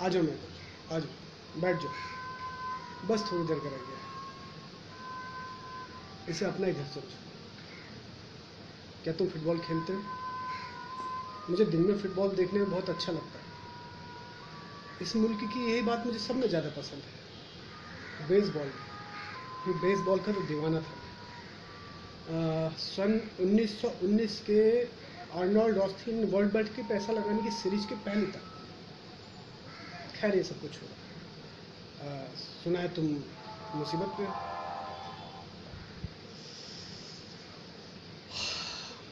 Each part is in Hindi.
आ जाओ मैं आ जाओ बैठ जाओ। बस थोड़ी देर का गया इसे अपना ही घर समझो क्या तुम फुटबॉल खेलते हो? मुझे दिन में फुटबॉल देखने में बहुत अच्छा लगता है। इस मुल्क की यही बात मुझे सब में ज़्यादा पसंद है। बेसबॉल। मैं बेसबॉल का तो दीवाना था। सन 1919 के आर्नोल्ड रॉस्थिन वर्ल्ड बैट के पैसा लगाने की सीरीज़ के पहले तक। खैर ये सब कुछ हुआ। सुना है तुम मुसीबत पे?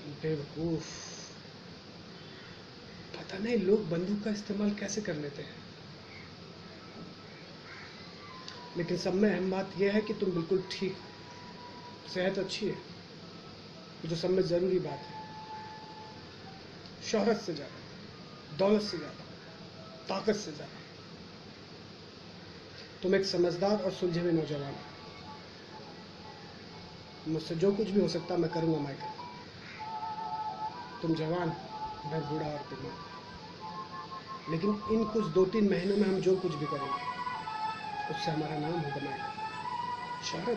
हो बेवकूफ़। पता नहीं लोग बंदूक का इस्तेमाल कैसे कर लेते हैं। लेकिन सब में अहम बात यह है कि तुम बिल्कुल ठीक हो। सेहत अच्छी है, जो सब में ज़रूरी बात है। शोहरत से ज़्यादा, दौलत से ज़्यादा, ताकत से ज़्यादा। तुम एक समझदार और सुलझे हुए नौजवान मुझसे जो कुछ भी हो सकता मैं करूँगा माइकल तुम जवान, मैं बूढ़ा और बीमार लेकिन इन कुछ दो तीन महीनों में हम जो कुछ भी करेंगे, उससे हमारा नाम होगा माइकल भी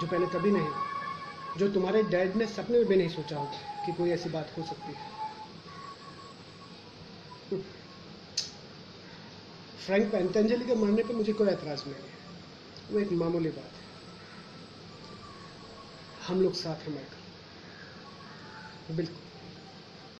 जो पहले कभी नहीं जो तुम्हारे डैड ने सपने में भी नहीं सोचा होगा कि कोई ऐसी बात हो सकती है। फ्रैंक पैंतंजलि के मरने पे मुझे कोई एतराज़ नहीं है। वो एक मामूली बात है। हम लोग साथ हैं माइकल बिल्कुल।